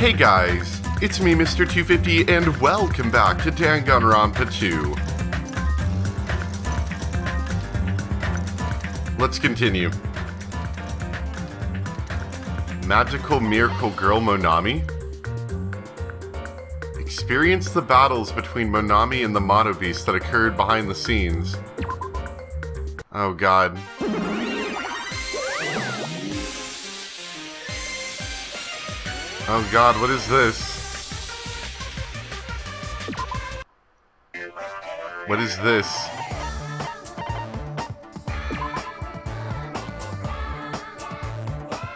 Hey guys, it's me, Mr. 250, and welcome back to Danganronpa 2. Let's continue. Magical Miracle Girl Monomi? Experience the battles between Monomi and the Mono Beast that occurred behind the scenes. Oh god. Oh god, what is this? What is this?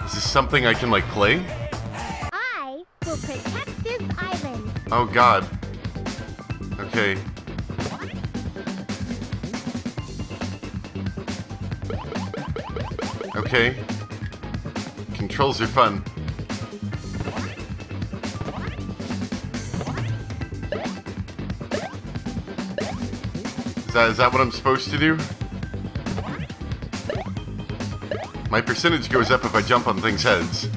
Is this something I can, like, play? I will protect this island. Oh god. Okay. Okay. Controls are fun. That, is that what I'm supposed to do? My percentage goes up if I jump on things' heads.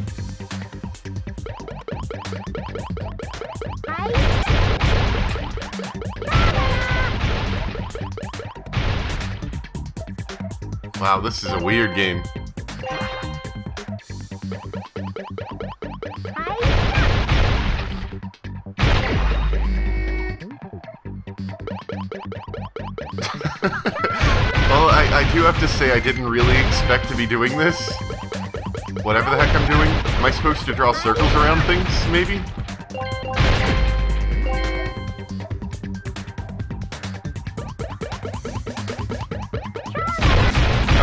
Wow, this is a weird game. Do have to say I didn't really expect to be doing this. Whatever the heck I'm doing. Am I supposed to draw circles around things, maybe?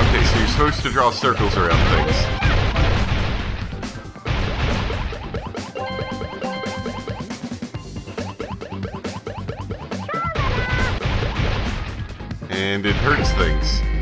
Okay, so you're supposed to draw circles around things. And it hurts things.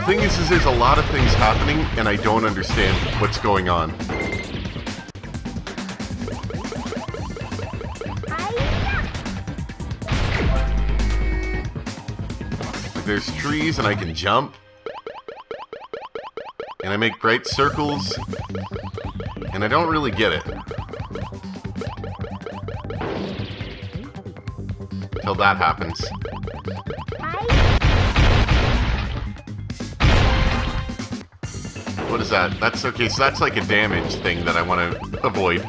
The thing is, is there's a lot of things happening, and I don't understand what's going on. There's trees, and I can jump. And I make bright circles. And I don't really get it. Until that happens. What is that? That's okay, so that's like a damage thing that I want to avoid.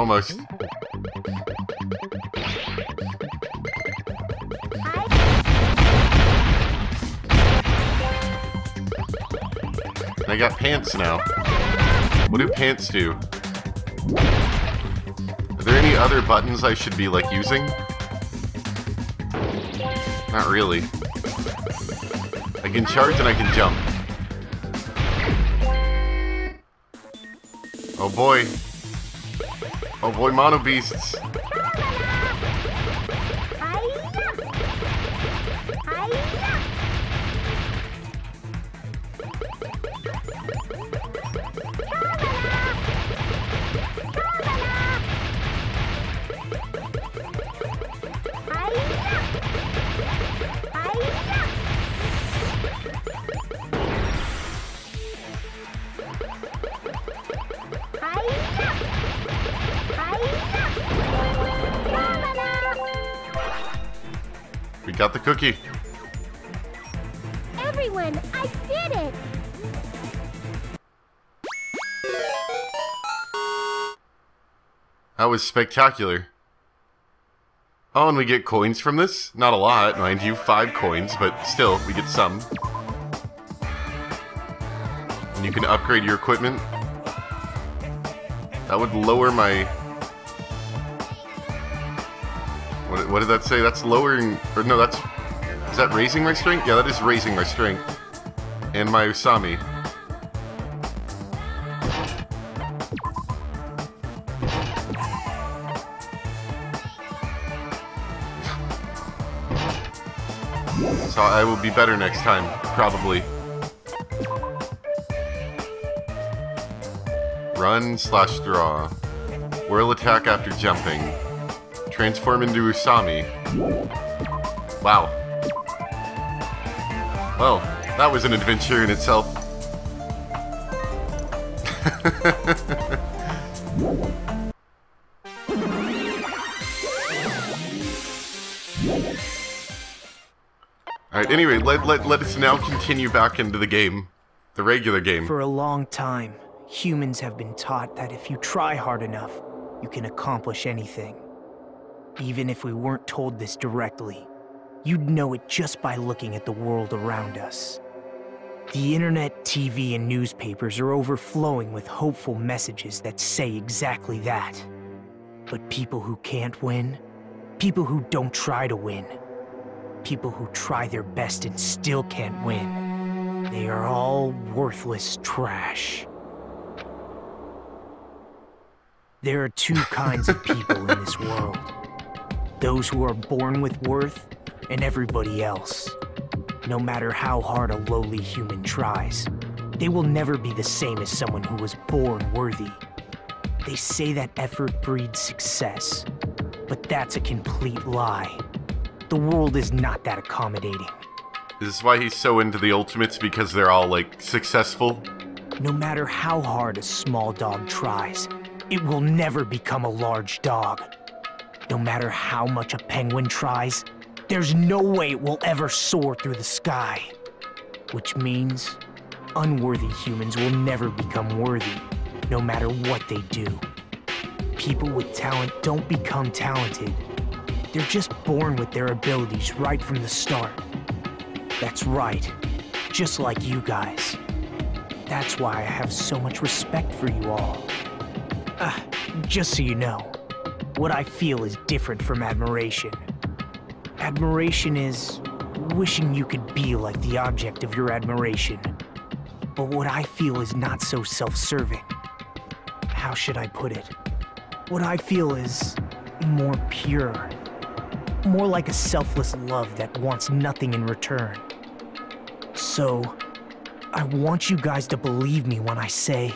Almost. I got pants now. What do pants do? Are there any other buttons I should be, like, using? Not really. I can charge and I can jump. Oh boy. Oh boy, mono beasts. Got the cookie. Everyone, I did it! That was spectacular. Oh, and we get coins from this? Not a lot, mind you, five coins, but still, we get some. And you can upgrade your equipment. That would lower my... What, what did that say? That's lowering... Or no, that's... Is that raising my strength? Yeah, that is raising my strength. And my Usami. So I will be better next time, probably. Run slash draw. Whirl attack after jumping. Transform into Usami. Wow. Well, that was an adventure in itself. Alright, anyway, let, let, let us now continue back into the game. The regular game. For a long time, humans have been taught that if you try hard enough, you can accomplish anything. Even if we weren't told this directly, you'd know it just by looking at the world around us. The internet, TV, and newspapers are overflowing with hopeful messages that say exactly that. But people who can't win, people who don't try to win, people who try their best and still can't win, they are all worthless trash. There are two kinds of people in this world. Those who are born with worth, and everybody else. No matter how hard a lowly human tries, they will never be the same as someone who was born worthy. They say that effort breeds success, but that's a complete lie. The world is not that accommodating. This is why he's so into the ultimates? Because they're all, like, successful? No matter how hard a small dog tries, it will never become a large dog. No matter how much a penguin tries, there's no way it will ever soar through the sky. Which means unworthy humans will never become worthy, no matter what they do. People with talent don't become talented. They're just born with their abilities right from the start. That's right, just like you guys. That's why I have so much respect for you all. Ah, just so you know, what I feel is different from admiration. Admiration is wishing you could be like the object of your admiration. But what I feel is not so self-serving. How should I put it? What I feel is more pure. More like a selfless love that wants nothing in return. So, I want you guys to believe me when I say,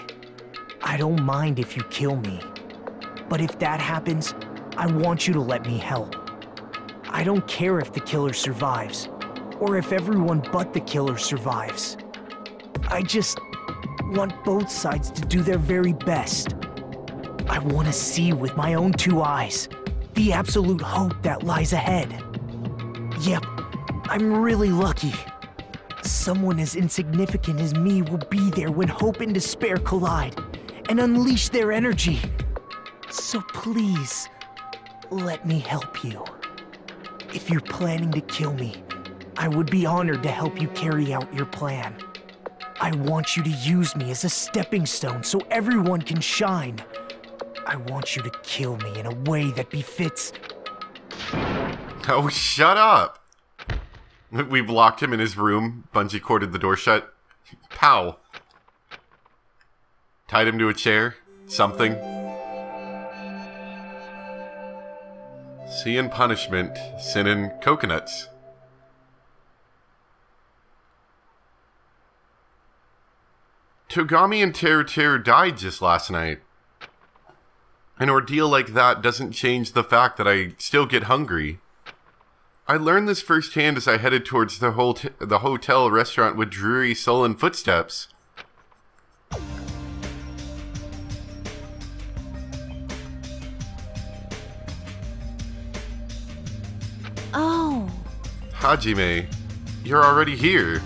I don't mind if you kill me. But if that happens, I want you to let me help. I don't care if the killer survives, or if everyone but the killer survives. I just want both sides to do their very best. I want to see with my own two eyes the absolute hope that lies ahead. Yep, I'm really lucky. Someone as insignificant as me will be there when hope and despair collide and unleash their energy. So please, let me help you. If you're planning to kill me, I would be honored to help you carry out your plan. I want you to use me as a stepping stone so everyone can shine. I want you to kill me in a way that befits. Oh, shut up! We've locked him in his room, bungee corded the door shut. Pow! Tied him to a chair. Something. Sea and punishment. Sin and coconuts. Togami and Teru Teru died just last night. An ordeal like that doesn't change the fact that I still get hungry. I learned this firsthand as I headed towards the, hol- the hotel restaurant with dreary, sullen footsteps. Hajime, you're already here.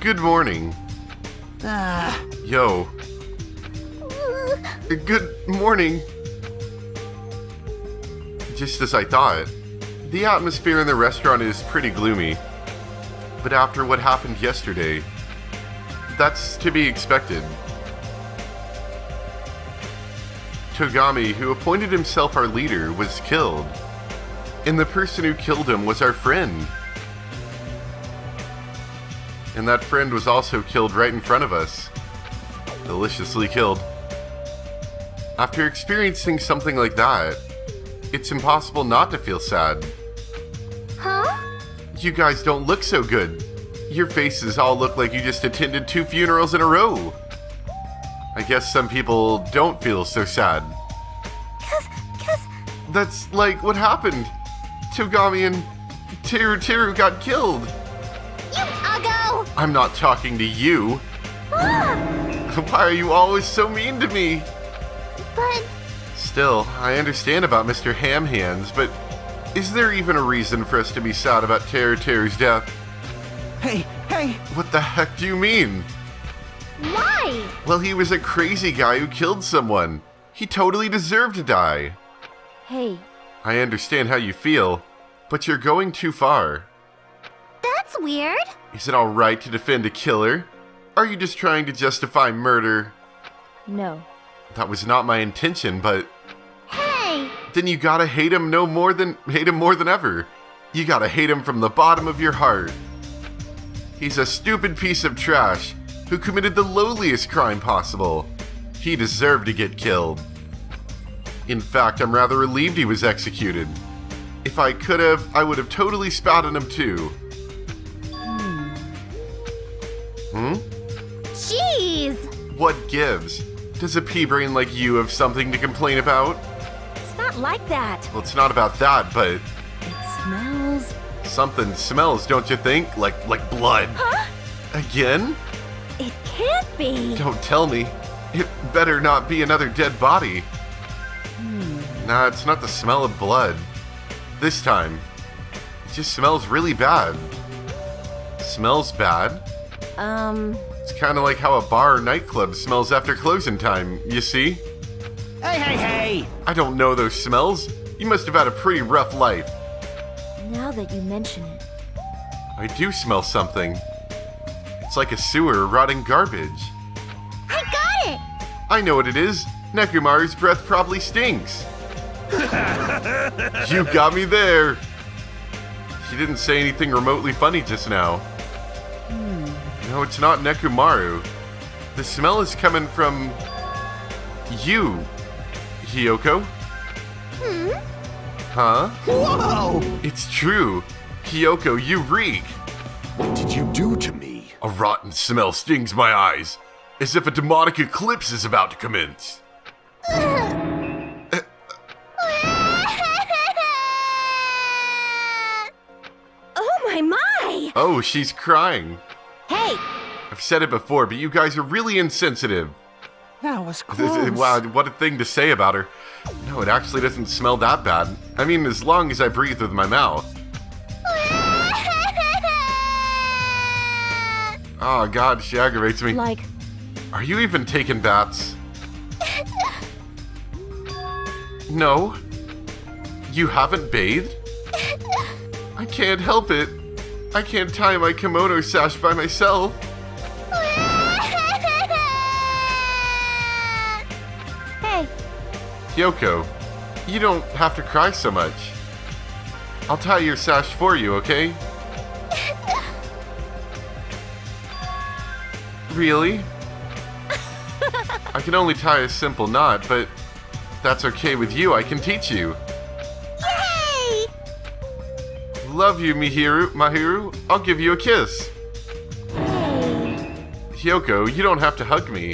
Good morning. Ah, Yo. Good morning. Just as I thought. The atmosphere in the restaurant is pretty gloomy. But after what happened yesterday, that's to be expected. Togami, who appointed himself our leader, was killed. And the person who killed him was our friend. And that friend was also killed right in front of us. Deliciously killed. After experiencing something like that, it's impossible not to feel sad. Huh? You guys don't look so good. Your faces all look like you just attended two funerals in a row. I guess some people don't feel so sad. Cause, cause, That's like what happened. Togami and Teru Teru got killed. You uggo! I'm not talking to you. Ah, Why are you always so mean to me? but, Still, I understand about Mr. Ham Hands, but is there even a reason for us to be sad about Teru Teru's death? hey, hey! What the heck do you mean? why? Well, he was a crazy guy who killed someone. He totally deserved to die. Hey, I understand how you feel, but you're going too far. That's weird. Is it alright to defend a killer? Are you just trying to justify murder? No. That was not my intention, but Hey, then you gotta hate him no more than hate him more than ever. You gotta hate him from the bottom of your heart. He's a stupid piece of trash who committed the lowliest crime possible. He deserved to get killed. In fact, I'm rather relieved he was executed. If I could have, I would have totally on him too. Hmm? jeez. What gives? Does a pea brain like you have something to complain about? It's not like that. Well, it's not about that, but It smells. Something smells, don't you think? Like like blood. Huh? Again? It can't be. Don't tell me. It better not be another dead body. Nah, it's not the smell of blood. This time, it just smells really bad. Smells bad? Um, It's kind of like how a bar or nightclub smells after closing time, you see? Hey, hey, hey! I don't know those smells. You must have had a pretty rough life. now that you mention it. I do smell something. It's like a sewer rotting garbage. I got it! I know what it is. Nekomaru's breath probably stinks. you got me there. She didn't say anything remotely funny just now. No, it's not Nekomaru. The smell is coming from you, Hiyoko. Hmm? Huh? Whoa! It's true. Hiyoko, you reek. What did you do to me? A rotten smell stings my eyes, as if a demonic eclipse is about to commence. oh my my! Oh, she's crying. Hey, I've said it before, but you guys are really insensitive. That was close. Wow, what a thing to say about her. No, it actually doesn't smell that bad. I mean, as long as I breathe with my mouth. Oh, God, she aggravates me. like, Are you even taking baths? No. You haven't bathed? I can't help it. I can't tie my kimono sash by myself. hey, Kyoko, you don't have to cry so much. I'll tie your sash for you, okay? Really? I can only tie a simple knot, but that's okay with you, I can teach you. Love you, Mihiru, Mahiru. I'll give you a kiss. Hiyoko, you don't have to hug me.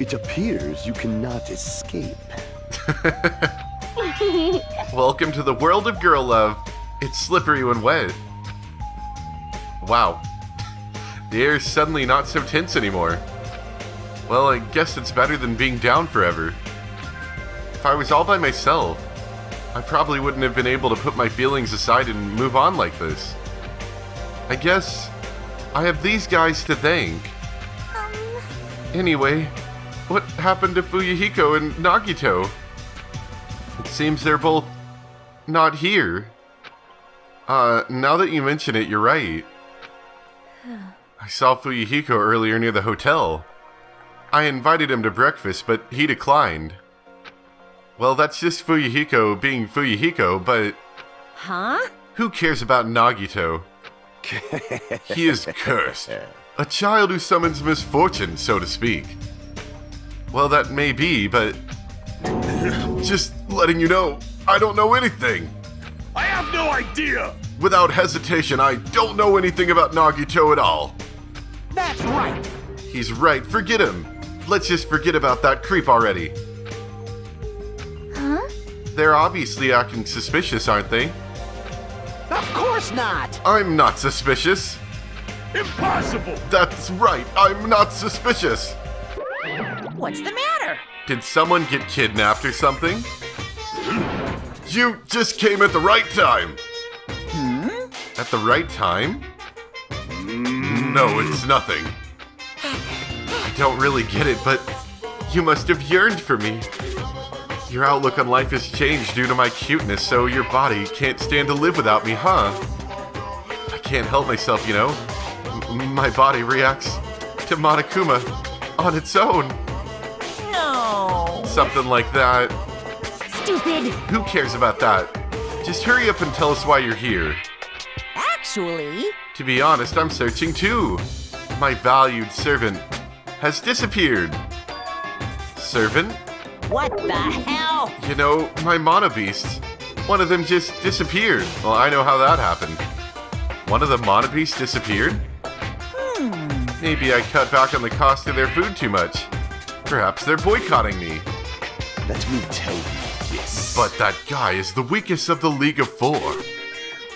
It appears you cannot escape. Welcome to the world of girl love. It's slippery when wet. Wow. The air's suddenly not so tense anymore. Well, I guess it's better than being down forever. If I was all by myself, I probably wouldn't have been able to put my feelings aside and move on like this. I guess I have these guys to thank. Um, Anyway, what happened to Fuyuhiko and Nagito? It seems they're both not here. Uh, now that you mention it, you're right. I saw Fuyuhiko earlier near the hotel. I invited him to breakfast, but he declined. Well, that's just Fuyuhiko being Fuyuhiko, but Huh? who cares about Nagito? he is cursed. A child who summons misfortune, so to speak. Well, that may be, but. Just letting you know, I don't know anything. I have no idea! Without hesitation, I don't know anything about Nagito at all. That's right. He's right, forget him. Let's just forget about that creep already. Huh? They're obviously acting suspicious, aren't they? Of course not. I'm not suspicious. Impossible! That's right, I'm not suspicious. What's the matter? Did someone get kidnapped or something? You just came at the right time. Hmm? At the right time? No, it's nothing. I don't really get it, but you must have yearned for me. Your outlook on life has changed due to my cuteness, so your body can't stand to live without me, huh? I can't help myself, you know. M- my body reacts to Monokuma on its own. No. Something like that. Stupid. Who cares about that? Just hurry up and tell us why you're here. Actually, To be honest, I'm searching too. My valued servant has disappeared. Servant? What the hell? You know, my mana beasts. One of them just disappeared. Well, I know how that happened. One of the mana beasts disappeared? Hmm. Maybe I cut back on the cost of their food too much. Perhaps they're boycotting me. Let me tell you this. But that guy is the weakest of the League of Four.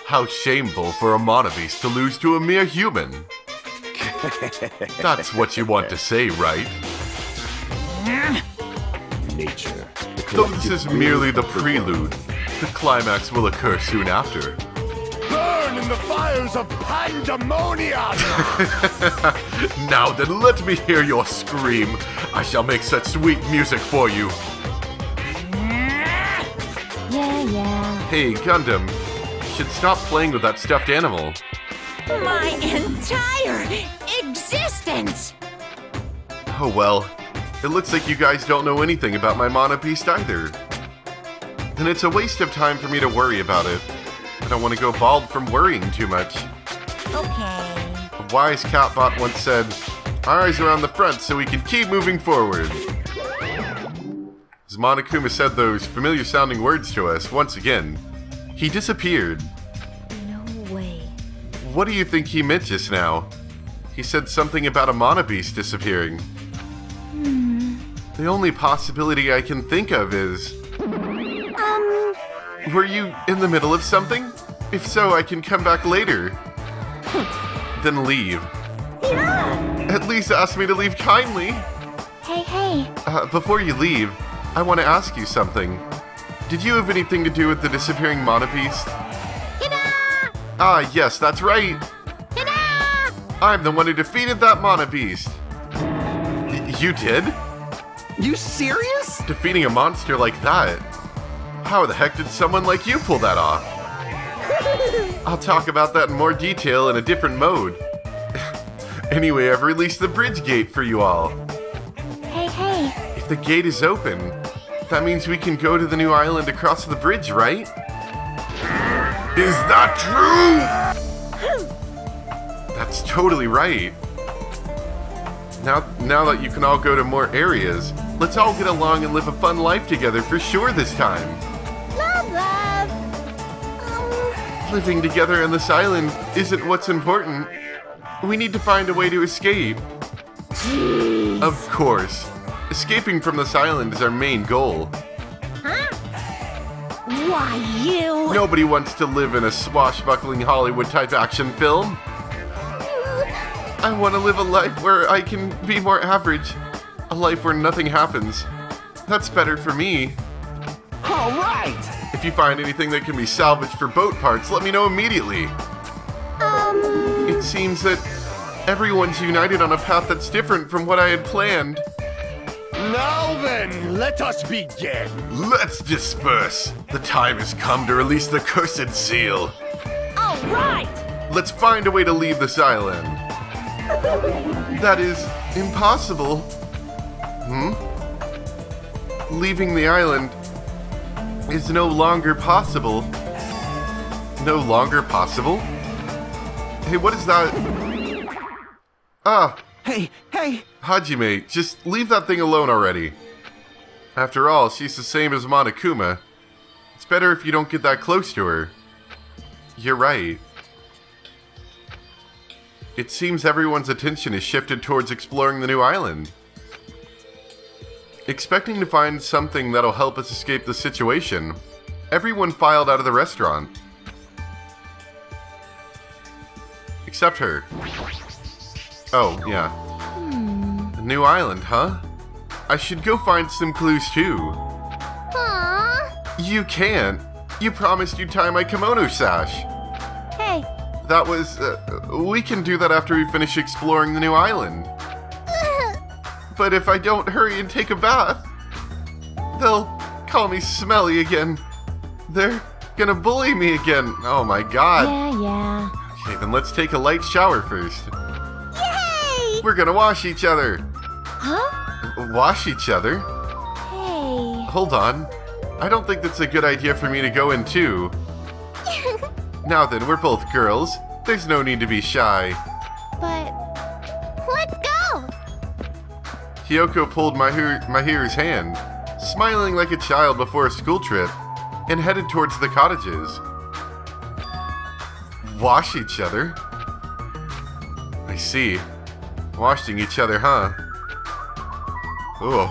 How shameful for a mana beast to lose to a mere human. That's what you want to say, right? Though this is merely the prelude, the climax will occur soon after. Burn in the fires of pandemonium! Now then, let me hear your scream. I shall make such sweet music for you. Yeah, yeah. Hey, Gundham, you should stop playing with that stuffed animal. My entire existence! Oh well, it looks like you guys don't know anything about my mana beast either. Then it's a waste of time for me to worry about it. I don't want to go bald from worrying too much. Okay. A wise catbot once said, Our eyes are on the front so we can keep moving forward. As Monokuma said those familiar sounding words to us once again, he disappeared. No way. What do you think he meant just now? He said something about a mana beast disappearing. The only possibility I can think of is Um, Were you in the middle of something? If so, I can come back later. then leave. At least ask me to leave kindly. hey, hey. Uh, before you leave, I want to ask you something. Did you have anything to do with the disappearing mana beast? Ta-da! Ah, yes, that's right. I'm the one who defeated that mana beast. Y- you did? You serious? Defeating a monster like that? How the heck did someone like you pull that off? I'll talk about that in more detail in a different mode. anyway, I've released the bridge gate for you all. Hey, hey. If the gate is open, that means we can go to the new island across the bridge, right? Is that true? That's totally right. Now, now that you can all go to more areas, let's all get along and live a fun life together for sure this time. Love, love. Um, Living together on this island isn't what's important. We need to find a way to escape. Of course. Escaping from this island is our main goal. huh? Why, you. Nobody wants to live in a swashbuckling Hollywood type action film. I want to live a life where I can be more average. A life where nothing happens. That's better for me. All right. If you find anything that can be salvaged for boat parts, let me know immediately. Um, it seems that everyone's united on a path that's different from what I had planned. Now then, let us begin. Let's disperse. The time has come to release the cursed seal. All right! Let's find a way to leave this island. That is impossible. Hmm? Leaving the island is no longer possible. No longer possible? Hey, what is that? Ah, Hey, hey! Hajime, just leave that thing alone already. After all, she's the same as Monokuma. It's better if you don't get that close to her. You're right. It seems everyone's attention is shifted towards exploring the new island. Expecting to find something that'll help us escape the situation, everyone filed out of the restaurant. Except her. Oh, yeah. A new island, huh? I should go find some clues too. Aww. You can't. You promised you'd tie my kimono sash. Hey. That was. Uh, we can do that after we finish exploring the new island. But if I don't hurry and take a bath, they'll call me smelly again. They're gonna bully me again. Oh my god. yeah, yeah. Okay, then let's take a light shower first. Yay! We're gonna wash each other. Huh? Wash each other? Hey. Hold on. I don't think that's a good idea for me to go in too. Now then, we're both girls. There's no need to be shy. but Hiyoko pulled Mahir- Mahir's hand, smiling like a child before a school trip, and headed towards the cottages. Wash each other? I see. Washing each other, huh? Oh,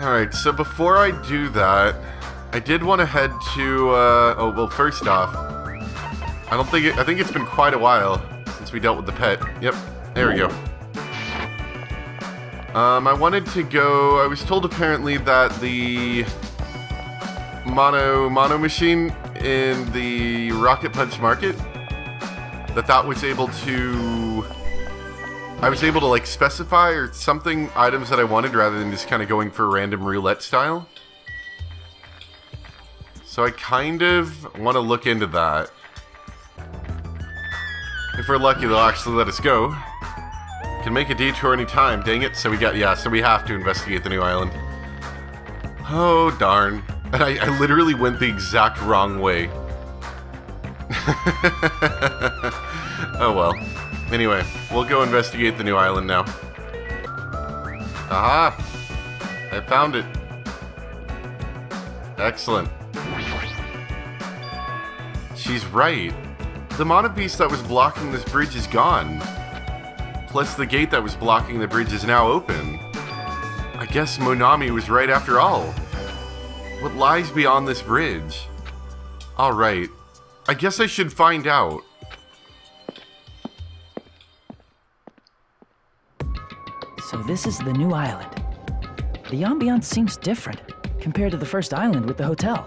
Alright, so before I do that, I did want to head to, uh, oh, well, first off, I don't think it, I think it's been quite a while since we dealt with the pet. Yep, there we go. Um, I wanted to go, I was told apparently that the mono, mono machine in the Rocket Punch Market, that that was able to, I was able to like specify or something items that I wanted rather than just kind of going for random roulette style. So I kind of want to look into that. Lucky, they'll actually let us go. Can make a detour any time, dang it. So we got, yeah, so we have to investigate the new island. Oh, darn. And I, I literally went the exact wrong way. oh well. Anyway, we'll go investigate the new island now. Aha! I found it. Excellent. She's right. The Monobeast that was blocking this bridge is gone. Plus, the gate that was blocking the bridge is now open. I guess Monomi was right after all. What lies beyond this bridge? Alright. I guess I should find out. So this is the new island. The ambiance seems different compared to the first island with the hotel.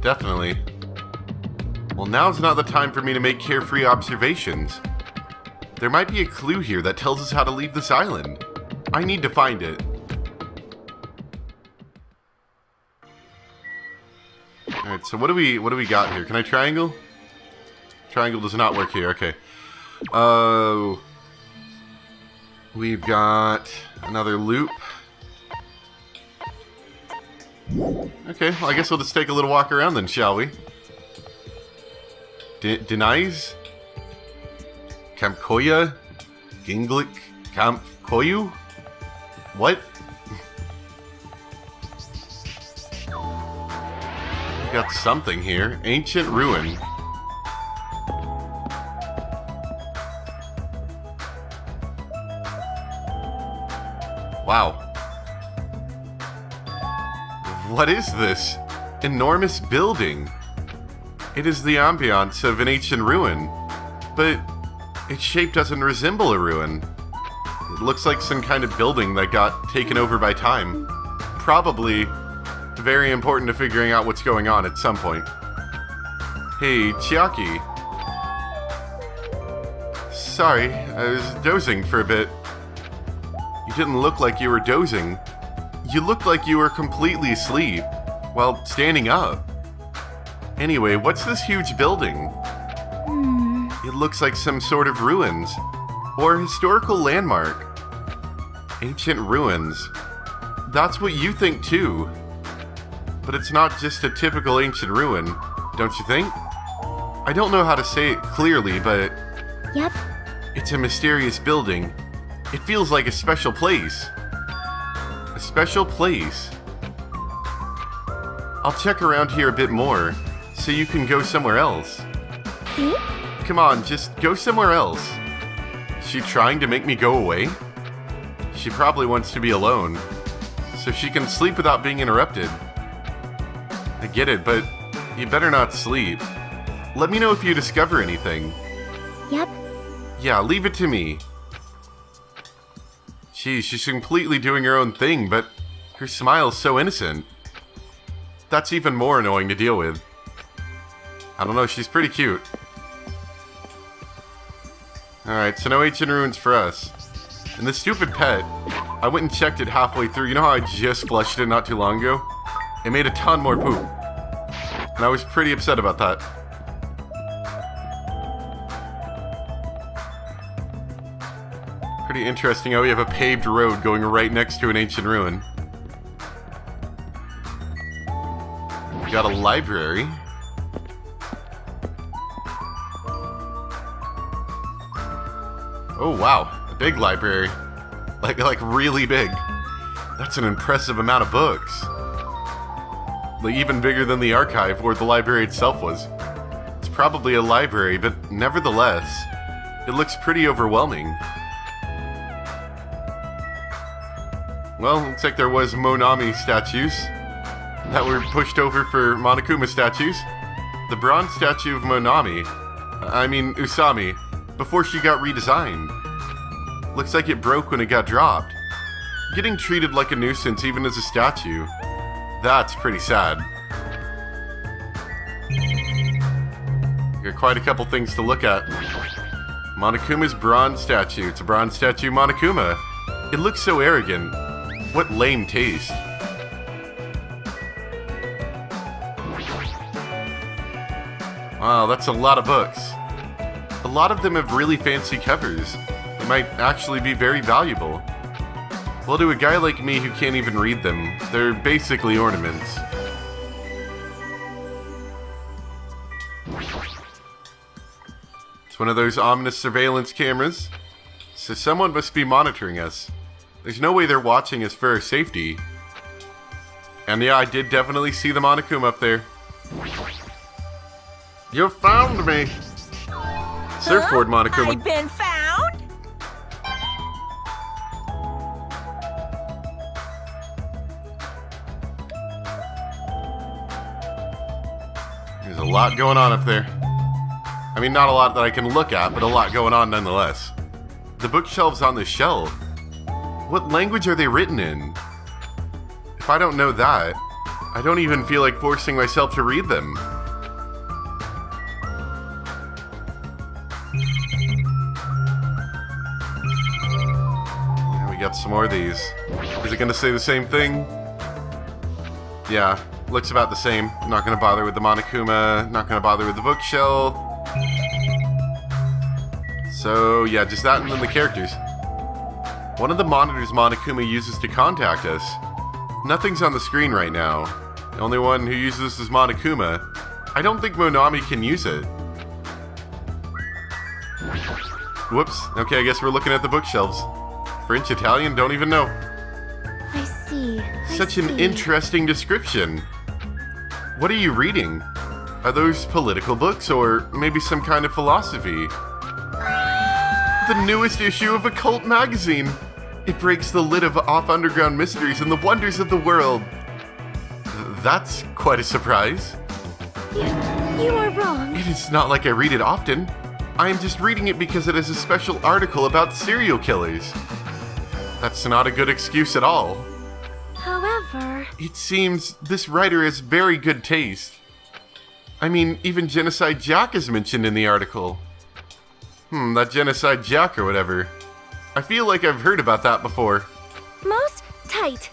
Definitely. Well, now's not the time for me to make carefree observations. There might be a clue here that tells us how to leave this island. I need to find it. Alright, so what do we what do we got here? Can I triangle? Triangle does not work here, okay. Uh we've got another loop. Okay, well I guess we'll just take a little walk around then, shall we? De- denies? Kampkoya? Ginglik? Camp Koyu? What? Got something here. Ancient ruin. Wow. What is this? Enormous building. It is the ambiance of an ancient ruin, but its shape doesn't resemble a ruin. It looks like some kind of building that got taken over by time. Probably very important to figuring out what's going on at some point. Hey, Chiaki. Sorry, I was dozing for a bit. You didn't look like you were dozing. You looked like you were completely asleep while standing up. Anyway, what's this huge building? Hmm. It looks like some sort of ruins or historical landmark. Ancient ruins. That's what you think too. But it's not just a typical ancient ruin, don't you think? I don't know how to say it clearly, but Yep. it's a mysterious building. It feels like a special place. A special place. I'll check around here a bit more, so you can go somewhere else. See? Come on, just go somewhere else. Is she trying to make me go away? She probably wants to be alone, so she can sleep without being interrupted. I get it, but you better not sleep. Let me know if you discover anything. Yep. Yeah, leave it to me. Geez, she's completely doing her own thing, but her smile's so innocent. That's even more annoying to deal with. I don't know, she's pretty cute. Alright, so no ancient ruins for us. And the stupid pet, I went and checked it halfway through. You know how I just flushed it not too long ago? It made a ton more poop. And I was pretty upset about that. Pretty interesting how we have a paved road going right next to an ancient ruin. We got a library. Oh wow, a big library. Like like really big. That's an impressive amount of books. Like even bigger than the archive where the library itself was. It's probably a library, but nevertheless, it looks pretty overwhelming. Well, looks like there was Monomi statues that were pushed over for Monokuma statues. The bronze statue of Monomi, I mean Usami, before she got redesigned. Looks like it broke when it got dropped. Getting treated like a nuisance even as a statue. That's pretty sad. Got quite a couple things to look at. Monokuma's bronze statue. It's a bronze statue Monokuma. It looks so arrogant. What lame taste. Wow, that's a lot of books. A lot of them have really fancy covers. They might actually be very valuable. Well, to a guy like me who can't even read them, they're basically ornaments. It's one of those ominous surveillance cameras. So someone must be monitoring us. There's no way they're watching us for our safety. And yeah, I did definitely see the Monokuma up there. You found me! Surfboard Monokuma. I've been found? There's a lot going on up there. I mean, not a lot that I can look at, but a lot going on nonetheless. The bookshelves on the shelf. What language are they written in? If I don't know that, I don't even feel like forcing myself to read them. Some more of these. Is it gonna say the same thing? Yeah, looks about the same. Not gonna bother with the Monokuma, not gonna bother with the bookshelf. So, yeah, just that and then the characters. One of the monitors Monokuma uses to contact us. Nothing's on the screen right now. The only one who uses this is Monokuma. I don't think Monomi can use it. Whoops. Okay, I guess we're looking at the bookshelves. French, Italian, don't even know. I see. I Such an see. interesting description. What are you reading? Are those political books or maybe some kind of philosophy? The newest issue of Occult magazine. It breaks the lid of off underground mysteries and the wonders of the world. Th- That's quite a surprise. You, you are wrong. It is not like I read it often. I am just reading it because it is a special article about serial killers. That's not a good excuse at all. However, It seems this writer has very good taste. I mean, even Genocide Jack is mentioned in the article. Hmm, that Genocide Jack or whatever. I feel like I've heard about that before. Most tight.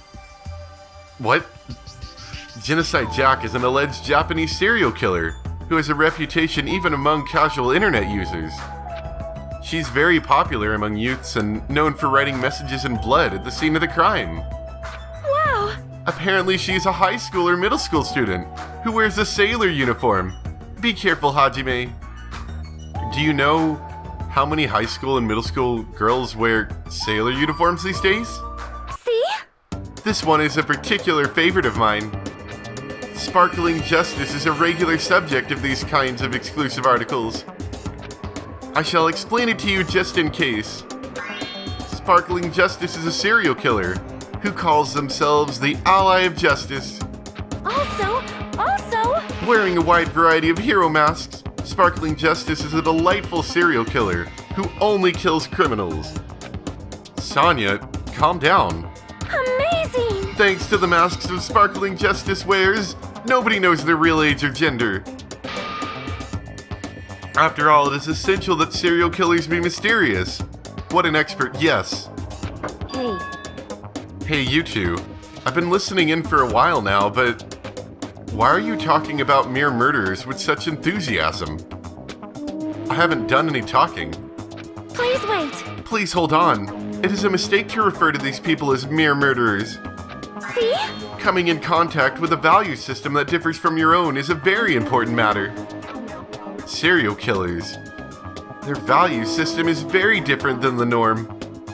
What? Genocide Jack is an alleged Japanese serial killer who has a reputation even among casual internet users. She's very popular among youths and known for writing messages in blood at the scene of the crime. Wow. Apparently, she's a high school or middle school student who wears a sailor uniform. Be careful, Hajime. Do you know how many high school and middle school girls wear sailor uniforms these days? See? This one is a particular favorite of mine. Sparkling Justice is a regular subject of these kinds of exclusive articles. I shall explain it to you just in case. Sparkling Justice is a serial killer who calls themselves the Ally of Justice. Also, also, Wearing a wide variety of hero masks, Sparkling Justice is a delightful serial killer who only kills criminals. Sonia, calm down. amazing. Thanks to the masks of Sparkling Justice wears, nobody knows their real age or gender. After all, it is essential that serial killers be mysterious. What an expert, yes. Hey, Hey, you two. I've been listening in for a while now, but why are you talking about mere murderers with such enthusiasm? I haven't done any talking. please wait. Please hold on. It is a mistake to refer to these people as mere murderers. See? Coming in contact with a value system that differs from your own is a very important matter. Serial killers. Their value system is very different than the norm.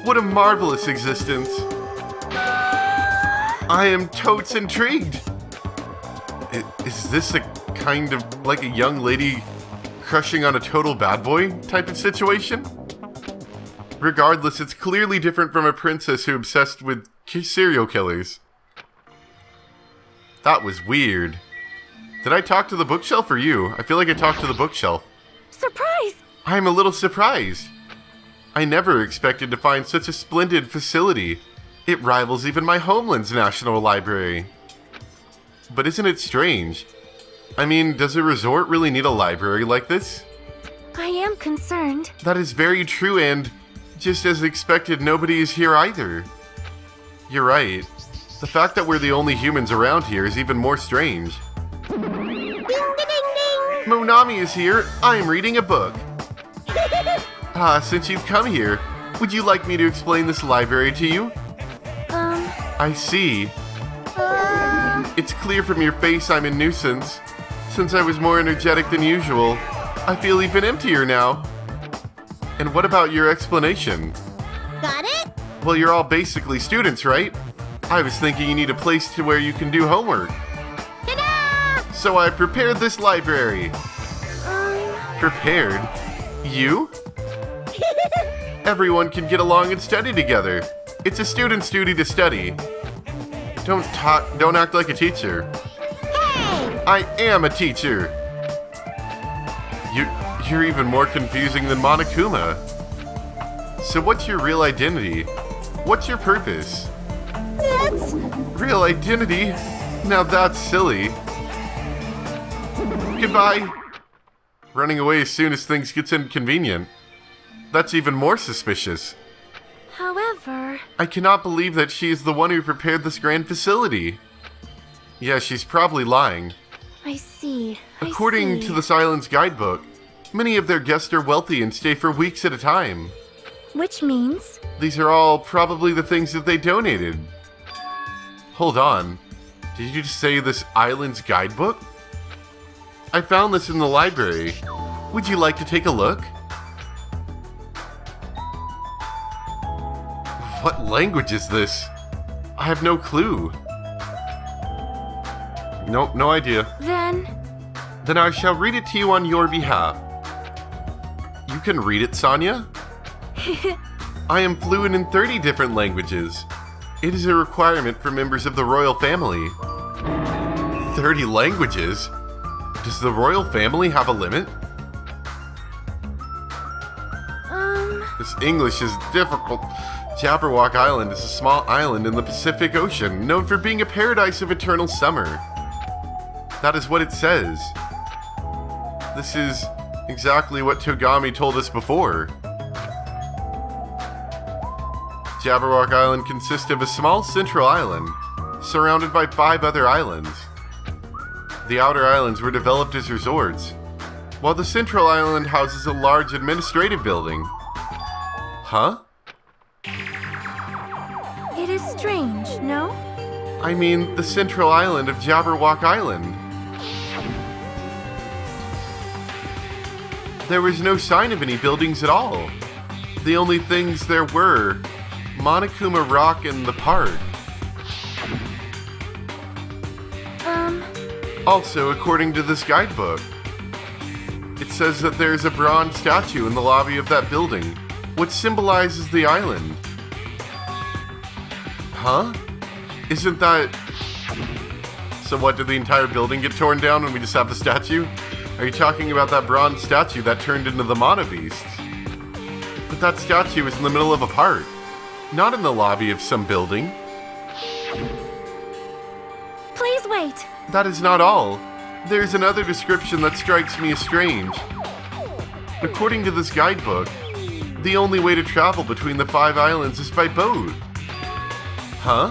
What a marvelous existence. I am totes intrigued. Is this a kind of like a young lady crushing on a total bad boy type of situation? Regardless, it's clearly different from a princess who obsessed with serial killers. That was weird. Did I talk to the bookshelf or you? I feel like I talked to the bookshelf. Surprise! I'm a little surprised. I never expected to find such a splendid facility. It rivals even my homeland's National Library. But isn't it strange? I mean, does a resort really need a library like this? I am concerned. That is very true, and just as expected, nobody is here either. You're right. The fact that we're the only humans around here is even more strange. Monomi is here. I am reading a book. Ah, since you've come here, would you like me to explain this library to you? Um, I see. uh, It's clear from your face I'm a nuisance. Since I was more energetic than usual, I feel even emptier now. And what about your explanation? got it? Well, you're all basically students, right? I was thinking you need a place to where you can do homework. So I prepared this library. Um, Prepared? You? Everyone can get along and study together. It's a student's duty to study. Don't talk, don't act like a teacher. hey! I am a teacher. You, you're even more confusing than Monokuma. So what's your real identity? What's your purpose? That's Real identity? Now that's silly. Goodbye. Running away as soon as things gets inconvenient. That's even more suspicious. However, I cannot believe that she is the one who prepared this grand facility. Yeah, she's probably lying. I see. I According see. to the island's Guidebook, many of their guests are wealthy and stay for weeks at a time. Which means These are all probably the things that they donated. Hold on. Did you just say this island's guidebook? I found this in the library. Would you like to take a look? What language is this? I have no clue. Nope, no idea. then Then I shall read it to you on your behalf. You can read it, Sonia? I am fluent in 30 different languages. It is a requirement for members of the royal family. 30 languages? Does the royal family have a limit? um This English is difficult. Jabberwock Island is a small island in the Pacific Ocean, known for being a paradise of eternal summer. That is what it says. This is exactly what Togami told us before. Jabberwock Island consists of a small central island, surrounded by five other islands. The outer islands were developed as resorts, while the central island houses a large administrative building. Huh? It is strange, no? I mean, the central island of Jabberwock Island. There was no sign of any buildings at all. The only things there were Monokuma Rock and the park. Also, according to this guidebook, it says that there's a bronze statue in the lobby of that building, which symbolizes the island. Huh? Isn't that. So, what, did the entire building get torn down and we just have the statue? Are you talking about that bronze statue that turned into the Monobeasts? But that statue is in the middle of a park, not in the lobby of some building. please wait. That is not all. There's another description that strikes me as strange. According to this guidebook, the only way to travel between the five islands is by boat. Huh?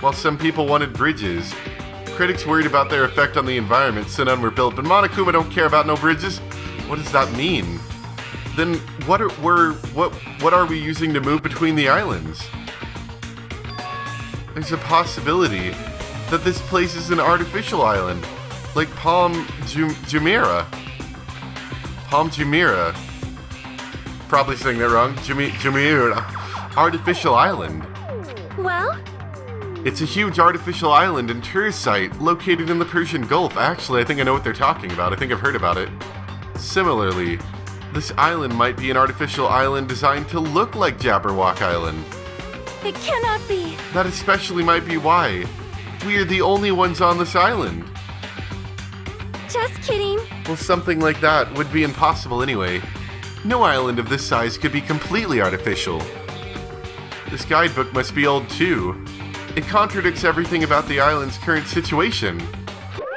While some people wanted bridges, critics worried about their effect on the environment, so none were built. But Monokuma don't care about no bridges. What does that mean? Then what are we're, what what are we using to move between the islands? There's a possibility that this place is an artificial island, like Palm Jum- Jumeirah. Palm Jumeirah. Probably saying that wrong. Jumi- Jumeirah. Artificial island. Well, It's a huge artificial island and tourist site located in the Persian Gulf. Actually, I think I know what they're talking about. I think I've heard about it. Similarly, this island might be an artificial island designed to look like Jabberwock Island. it cannot be. That especially might be why. We are the only ones on this island. Just kidding. Well, something like that would be impossible anyway. No island of this size could be completely artificial. This guidebook must be old too. It contradicts everything about the island's current situation.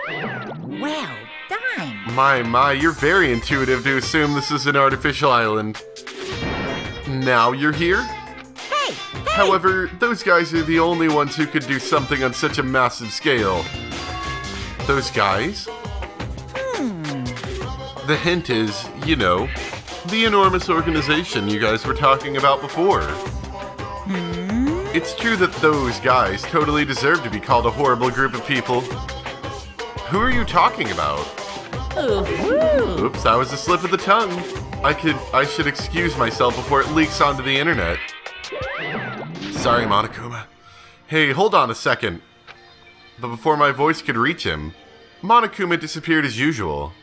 Well done. My, my, you're very intuitive to assume this is an artificial island. Now you're here? However, those guys are the only ones who could do something on such a massive scale. Those guys? Hmm. The hint is, you know, the enormous organization you guys were talking about before. Hmm? It's true that those guys totally deserve to be called a horrible group of people. Who are you talking about? Oops, that was a slip of the tongue. I could I should excuse myself before it leaks onto the internet. Sorry, Monokuma. Hey, hold on a second. But before my voice could reach him, Monokuma disappeared as usual.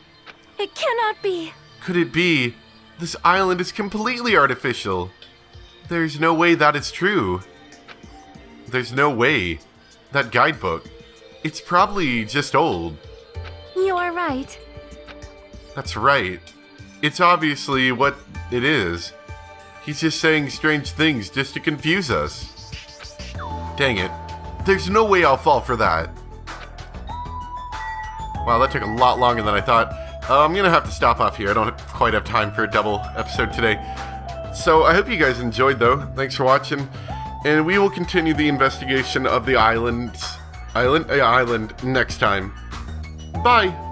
It cannot be. Could it be this island is completely artificial? There's no way that is true. There's no way. That guidebook. It's probably just old. You are right. That's right. It's obviously what it is. He's just saying strange things just to confuse us. Dang it. There's no way I'll fall for that. Wow, that took a lot longer than I thought. Uh, I'm gonna have to stop off here. I don't quite have time for a double episode today. So I hope you guys enjoyed, though. Thanks for watching, and we will continue the investigation of the islands, island, uh, island next time. Bye.